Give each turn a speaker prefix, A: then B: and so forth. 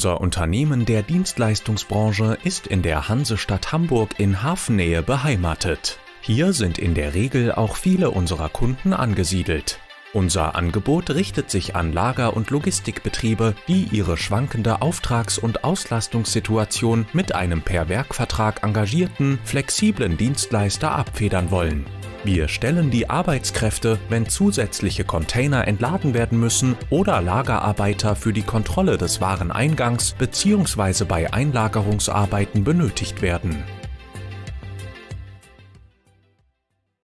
A: Unser Unternehmen der Dienstleistungsbranche ist in der Hansestadt Hamburg in Hafennähe beheimatet. Hier sind in der Regel auch viele unserer Kunden angesiedelt. Unser Angebot richtet sich an Lager- und Logistikbetriebe, die ihre schwankende Auftrags- und Auslastungssituation mit einem per Werkvertrag engagierten, flexiblen Dienstleister abfedern wollen. Wir stellen die Arbeitskräfte, wenn zusätzliche Container entladen werden müssen oder Lagerarbeiter für die Kontrolle des Wareneingangs bzw. bei Einlagerungsarbeiten benötigt werden.